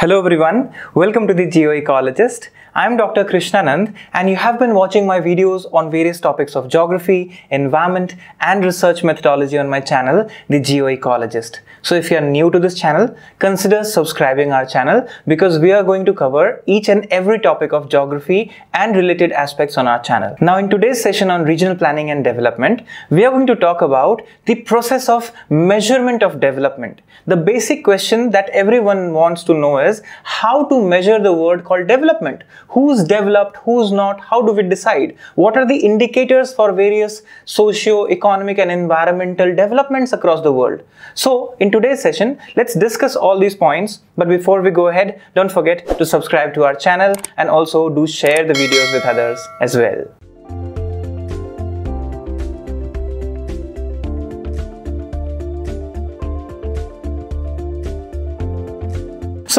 Hello everyone, welcome to the Geoecologist. I am Dr. Krishnanand and you have been watching my videos on various topics of geography, environment and research methodology on my channel, The Geoecologist. So if you are new to this channel, consider subscribing our channel because we are going to cover each and every topic of geography and related aspects on our channel. Now in today's session on regional planning and development, we are going to talk about the process of measurement of development. The basic question that everyone wants to know is how to measure the word called development who's developed, who's not, how do we decide? What are the indicators for various socio-economic and environmental developments across the world? So in today's session, let's discuss all these points. But before we go ahead, don't forget to subscribe to our channel and also do share the videos with others as well.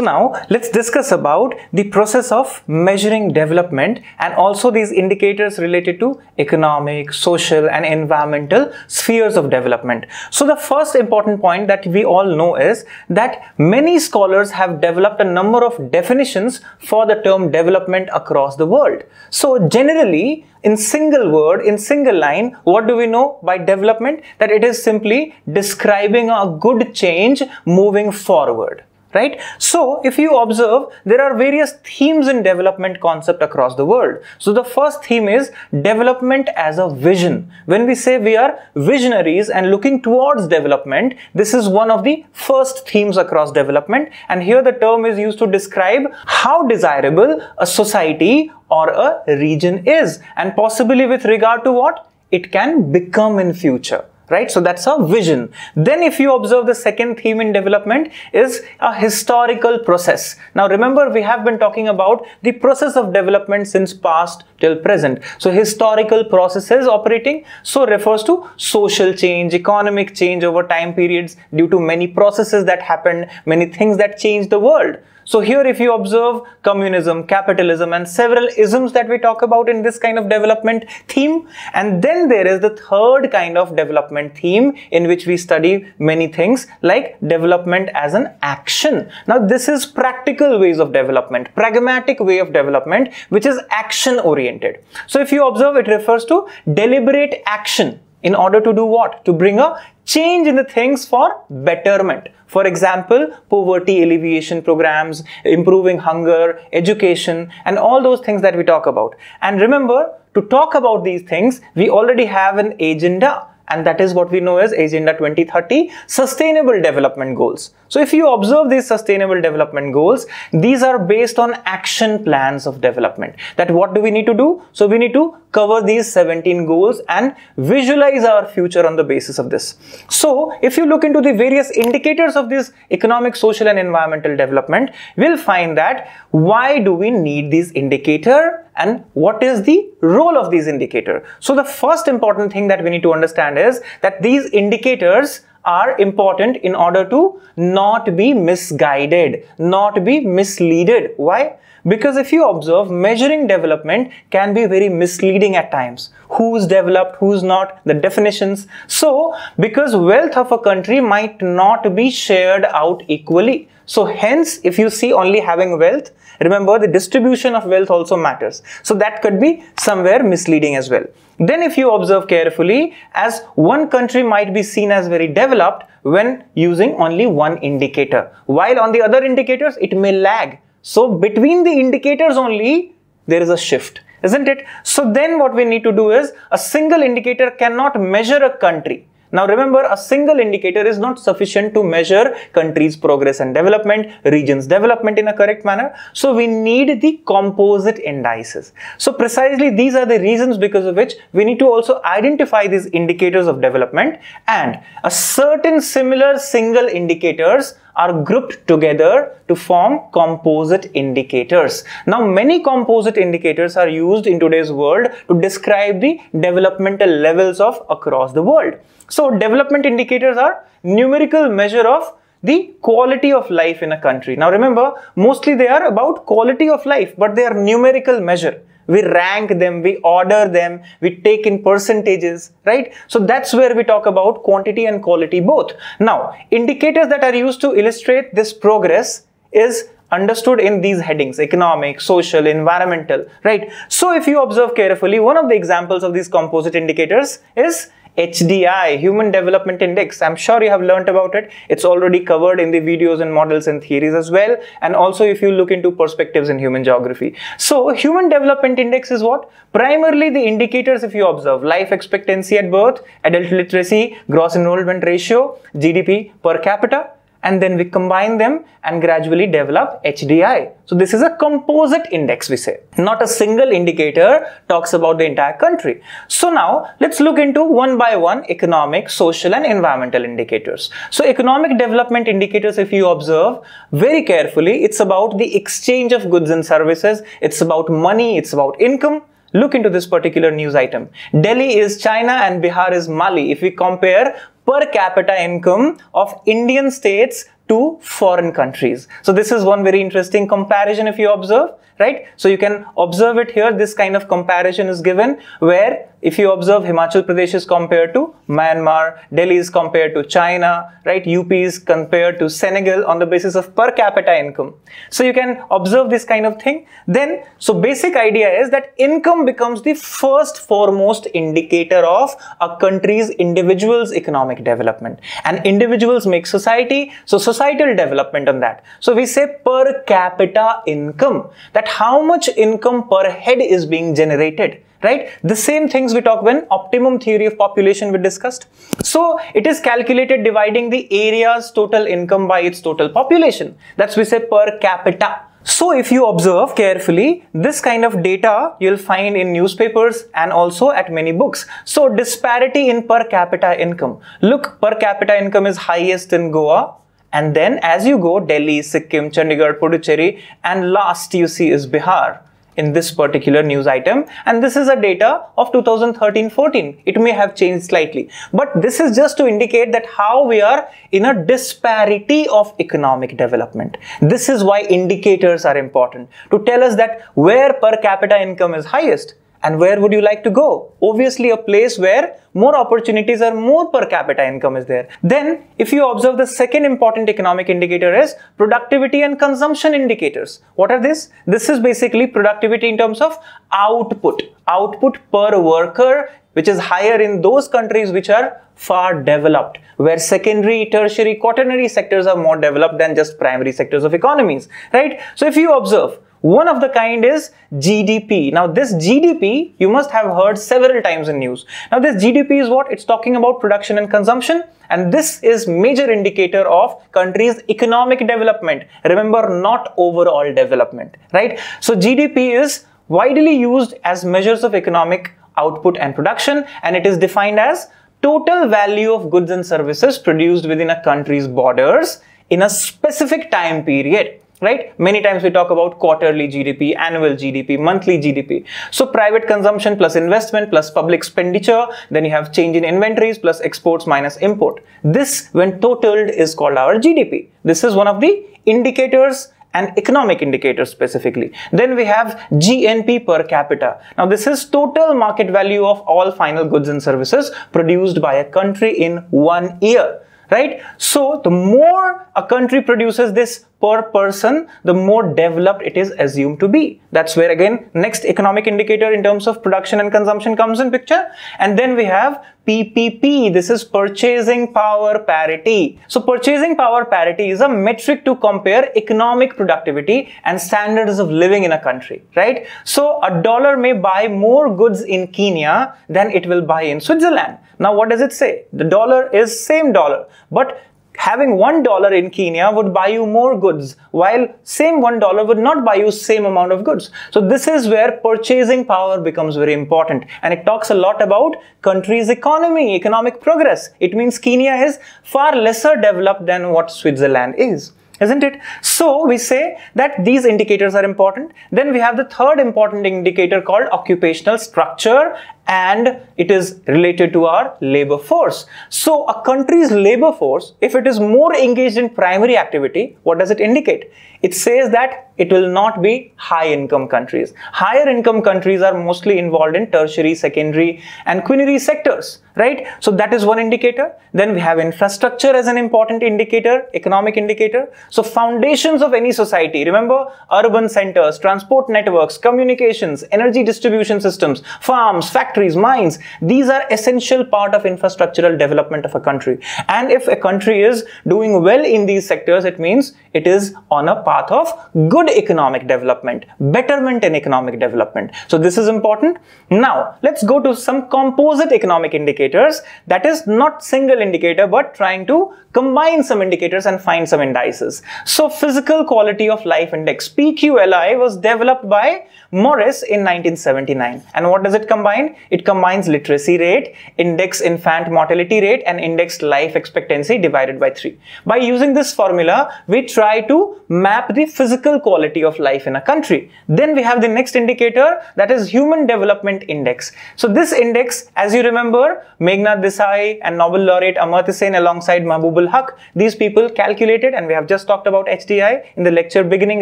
So now let's discuss about the process of measuring development and also these indicators related to economic, social and environmental spheres of development. So the first important point that we all know is that many scholars have developed a number of definitions for the term development across the world. So generally in single word, in single line, what do we know by development? That it is simply describing a good change moving forward right? So if you observe there are various themes in development concept across the world. So the first theme is development as a vision. When we say we are visionaries and looking towards development this is one of the first themes across development. And here the term is used to describe how desirable a society or a region is. And possibly with regard to what? It can become in future right? So that's a vision. Then if you observe the second theme in development is a historical process. Now remember we have been talking about the process of development since past till present. So historical processes operating so refers to social change, economic change over time periods due to many processes that happened, many things that changed the world. So here if you observe communism, capitalism and several isms that we talk about in this kind of development theme and then there is the third kind of development theme in which we study many things like development as an action. Now this is practical ways of development, pragmatic way of development which is action oriented. So if you observe it refers to deliberate action in order to do what? To bring a change in the things for betterment. For example, poverty alleviation programs, improving hunger, education, and all those things that we talk about. And remember, to talk about these things, we already have an agenda and that is what we know as Agenda 2030 Sustainable Development Goals. So if you observe these Sustainable Development Goals, these are based on action plans of development. That what do we need to do? So we need to cover these 17 goals and visualize our future on the basis of this. So if you look into the various indicators of this economic, social and environmental development, we'll find that why do we need these indicator and what is the role of these indicator. So the first important thing that we need to understand is that these indicators are important in order to not be misguided, not be misleaded. Why? Because if you observe, measuring development can be very misleading at times. Who's developed, who's not, the definitions. So, because wealth of a country might not be shared out equally. So hence, if you see only having wealth, remember the distribution of wealth also matters. So that could be somewhere misleading as well. Then if you observe carefully, as one country might be seen as very developed when using only one indicator, while on the other indicators, it may lag. So between the indicators only, there is a shift, isn't it? So then what we need to do is a single indicator cannot measure a country. Now remember, a single indicator is not sufficient to measure countries' progress and development, region's development in a correct manner. So we need the composite indices. So precisely these are the reasons because of which we need to also identify these indicators of development and a certain similar single indicators are grouped together to form composite indicators. Now many composite indicators are used in today's world to describe the developmental levels of across the world. So development indicators are numerical measure of the quality of life in a country. Now remember, mostly they are about quality of life, but they are numerical measure we rank them, we order them, we take in percentages, right? So that's where we talk about quantity and quality both. Now, indicators that are used to illustrate this progress is understood in these headings economic social environmental right so if you observe carefully one of the examples of these composite indicators is HDI, Human Development Index. I'm sure you have learnt about it. It's already covered in the videos and models and theories as well. And also if you look into perspectives in human geography. So Human Development Index is what? Primarily the indicators if you observe life expectancy at birth, adult literacy, gross enrollment ratio, GDP per capita, and then we combine them and gradually develop HDI. So this is a composite index we say. Not a single indicator talks about the entire country. So now let's look into one by one economic, social and environmental indicators. So economic development indicators if you observe very carefully it's about the exchange of goods and services. It's about money, it's about income look into this particular news item. Delhi is China and Bihar is Mali. If we compare per capita income of Indian states to foreign countries. So this is one very interesting comparison if you observe, right? So you can observe it here. This kind of comparison is given where if you observe Himachal Pradesh is compared to Myanmar, Delhi is compared to China, right? UP is compared to Senegal on the basis of per capita income. So you can observe this kind of thing. Then, so basic idea is that income becomes the first foremost indicator of a country's individual's economic development. And individuals make society, so societal development on that. So we say per capita income, that how much income per head is being generated right? The same things we talk when optimum theory of population we discussed. So it is calculated dividing the area's total income by its total population. That's we say per capita. So if you observe carefully, this kind of data you'll find in newspapers and also at many books. So disparity in per capita income. Look, per capita income is highest in Goa. And then as you go, Delhi, Sikkim, Chandigarh, Puducherry, and last you see is Bihar in this particular news item. And this is a data of 2013-14 it may have changed slightly. But this is just to indicate that how we are in a disparity of economic development. This is why indicators are important. To tell us that where per capita income is highest and where would you like to go? Obviously a place where more opportunities or more per capita income is there. Then if you observe the second important economic indicator is productivity and consumption indicators. What are this? This is basically productivity in terms of output. Output per worker which is higher in those countries which are far developed, where secondary, tertiary, quaternary sectors are more developed than just primary sectors of economies, right? So if you observe, one of the kind is GDP. Now this GDP, you must have heard several times in news. Now this GDP is what? It's talking about production and consumption and this is major indicator of country's economic development. Remember not overall development, right? So GDP is widely used as measures of economic output and production and it is defined as total value of goods and services produced within a country's borders in a specific time period right? Many times we talk about quarterly GDP, annual GDP, monthly GDP. So private consumption plus investment plus public expenditure, then you have change in inventories plus exports minus import. This when totaled is called our GDP. This is one of the indicators and economic indicators specifically. Then we have GNP per capita. Now this is total market value of all final goods and services produced by a country in one year right? So the more a country produces this per person, the more developed it is assumed to be. That's where again, next economic indicator in terms of production and consumption comes in picture. And then we have PPP. This is purchasing power parity. So purchasing power parity is a metric to compare economic productivity and standards of living in a country, right? So a dollar may buy more goods in Kenya than it will buy in Switzerland. Now what does it say? The dollar is same dollar, but having one dollar in Kenya would buy you more goods while same one dollar would not buy you same amount of goods. So this is where purchasing power becomes very important and it talks a lot about country's economy, economic progress. It means Kenya is far lesser developed than what Switzerland is isn't it? So we say that these indicators are important. Then we have the third important indicator called occupational structure and it is related to our labor force. So a country's labor force, if it is more engaged in primary activity, what does it indicate? It says that it will not be high income countries. Higher income countries are mostly involved in tertiary, secondary and quinary sectors, right? So that is one indicator. Then we have infrastructure as an important indicator, economic indicator. So foundations of any society, remember urban centers, transport networks, communications, energy distribution systems, farms, factories, mines. These are essential part of infrastructural development of a country. And if a country is doing well in these sectors, it means it is on a path of good economic development, betterment in economic development. So this is important. Now, let's go to some composite economic indicators. That is not single indicator, but trying to combine some indicators and find some indices. So physical quality of life index, PQLI was developed by Morris in 1979. And what does it combine? It combines literacy rate, index infant mortality rate and index life expectancy divided by 3. By using this formula, we try to map the physical quality of life in a country. Then we have the next indicator that is Human Development Index. So this index, as you remember, Meghnad Desai and Nobel laureate Amartya Sen alongside Mahbubul Haq, these people calculated and we have just talked about HDI in the lecture beginning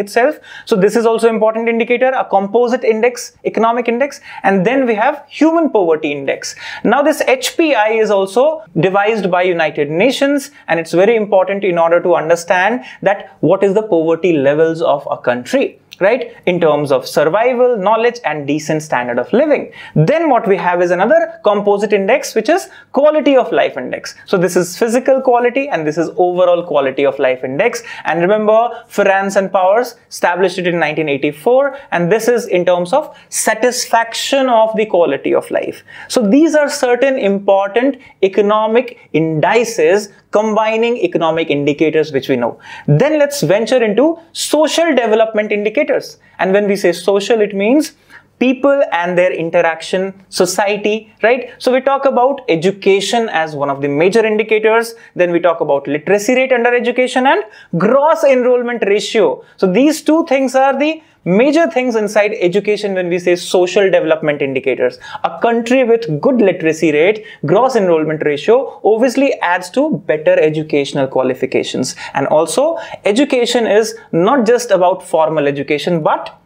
itself. So this is also important indicator, a composite index, economic index, and then we have human poverty index. Now this HPI is also devised by United Nations and it's very important in order to understand that what is the poverty levels of a country right? In terms of survival, knowledge and decent standard of living. Then what we have is another composite index which is quality of life index. So this is physical quality and this is overall quality of life index. And remember Ferrans and Powers established it in 1984 and this is in terms of satisfaction of the quality of life. So these are certain important economic indices combining economic indicators which we know. Then let's venture into social development indicators. And when we say social, it means people and their interaction, society, right? So we talk about education as one of the major indicators. Then we talk about literacy rate under education and gross enrollment ratio. So these two things are the major things inside education when we say social development indicators. A country with good literacy rate, gross enrollment ratio obviously adds to better educational qualifications. And also education is not just about formal education but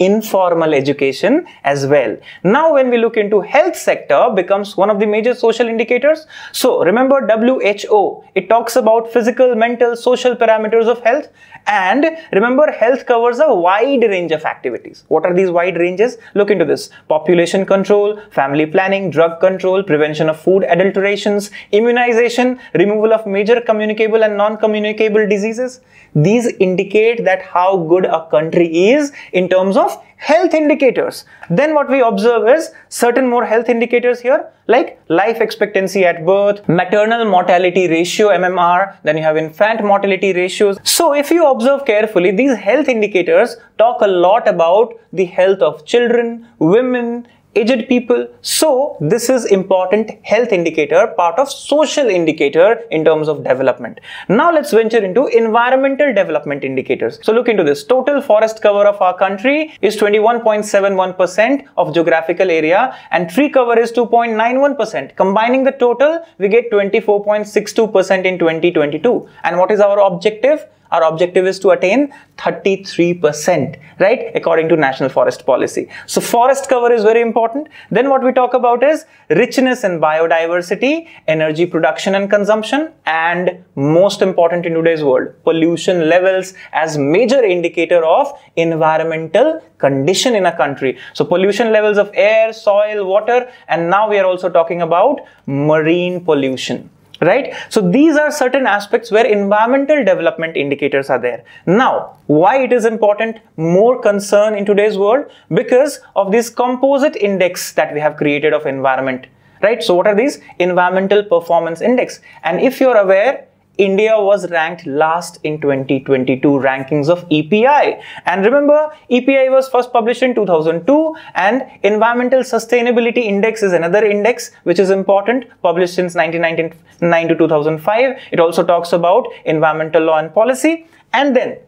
informal education as well. Now when we look into health sector becomes one of the major social indicators. So remember WHO, it talks about physical, mental, social parameters of health and remember health covers a wide range of activities. What are these wide ranges? Look into this. Population control, family planning, drug control, prevention of food adulterations, immunization, removal of major communicable and non-communicable diseases. These indicate that how good a country is in terms of health indicators. Then what we observe is certain more health indicators here like life expectancy at birth, maternal mortality ratio MMR, then you have infant mortality ratios. So if you observe carefully, these health indicators talk a lot about the health of children, women, aged people. So this is important health indicator, part of social indicator in terms of development. Now let's venture into environmental development indicators. So look into this. Total forest cover of our country is 21.71% of geographical area and tree cover is 2.91%. Combining the total, we get 24.62% in 2022. And what is our objective? Our objective is to attain 33%, right? According to National Forest Policy. So forest cover is very important. Then what we talk about is richness and biodiversity, energy production and consumption, and most important in today's world, pollution levels as major indicator of environmental condition in a country. So pollution levels of air, soil, water, and now we are also talking about marine pollution right? So these are certain aspects where environmental development indicators are there. Now, why it is important? More concern in today's world because of this composite index that we have created of environment, right? So what are these? Environmental performance index. And if you're aware, India was ranked last in 2022 rankings of EPI. And remember, EPI was first published in 2002 and Environmental Sustainability Index is another index which is important, published since 1999 to 2005. It also talks about environmental law and policy. And then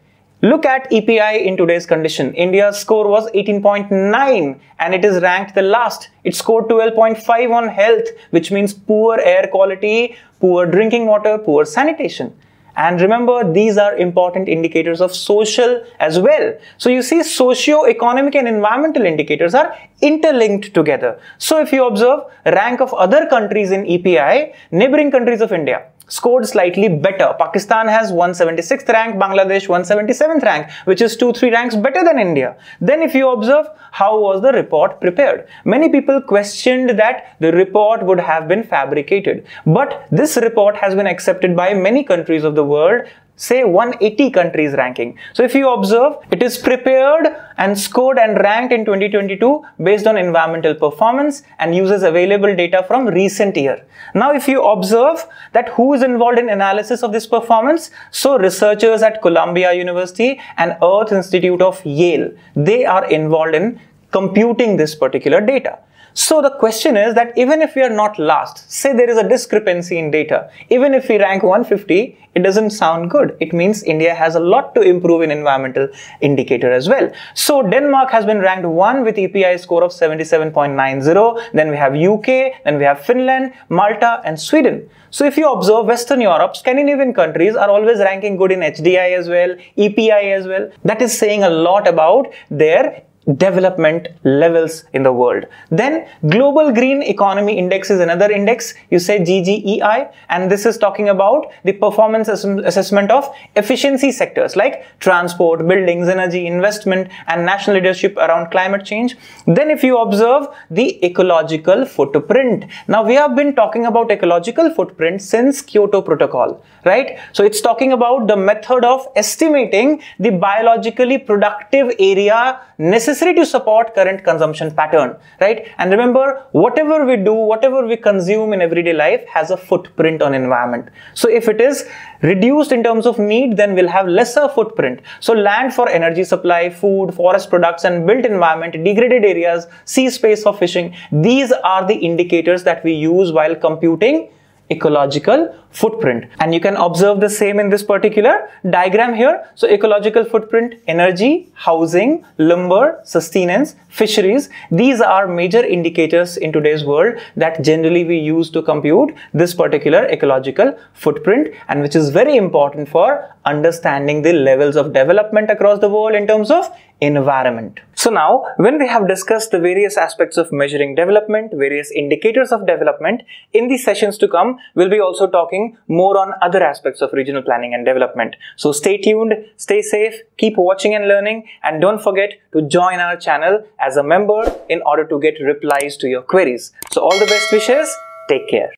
Look at EPI in today's condition. India's score was 18.9 and it is ranked the last. It scored 12.5 on health, which means poor air quality, poor drinking water, poor sanitation. And remember, these are important indicators of social as well. So you see socio-economic and environmental indicators are interlinked together. So if you observe rank of other countries in EPI, neighboring countries of India, scored slightly better. Pakistan has 176th rank, Bangladesh 177th rank, which is 2-3 ranks better than India. Then if you observe, how was the report prepared? Many people questioned that the report would have been fabricated. But this report has been accepted by many countries of the world say 180 countries ranking. So if you observe, it is prepared and scored and ranked in 2022 based on environmental performance and uses available data from recent year. Now if you observe that who is involved in analysis of this performance, so researchers at Columbia University and Earth Institute of Yale, they are involved in computing this particular data. So the question is that even if we are not last, say there is a discrepancy in data, even if we rank 150, it doesn't sound good. It means India has a lot to improve in environmental indicator as well. So Denmark has been ranked 1 with EPI score of 77.90. Then we have UK, then we have Finland, Malta and Sweden. So if you observe Western Europe, Scandinavian countries are always ranking good in HDI as well, EPI as well. That is saying a lot about their development levels in the world. Then Global Green Economy Index is another index, you say GGEI, and this is talking about the performance ass assessment of efficiency sectors like transport, buildings, energy, investment, and national leadership around climate change. Then if you observe the ecological footprint. Now we have been talking about ecological footprint since Kyoto Protocol, right? So it's talking about the method of estimating the biologically productive area necessary necessary to support current consumption pattern, right? And remember, whatever we do, whatever we consume in everyday life has a footprint on environment. So if it is reduced in terms of need, then we'll have lesser footprint. So land for energy supply, food, forest products and built environment, degraded areas, sea space for fishing. These are the indicators that we use while computing ecological footprint. And you can observe the same in this particular diagram here. So ecological footprint energy housing lumber sustenance fisheries. These are major indicators in today's world that generally we use to compute this particular ecological footprint and which is very important for understanding the levels of development across the world in terms of environment. So now, when we have discussed the various aspects of measuring development, various indicators of development, in the sessions to come, we'll be also talking more on other aspects of regional planning and development. So stay tuned, stay safe, keep watching and learning, and don't forget to join our channel as a member in order to get replies to your queries. So all the best wishes, take care.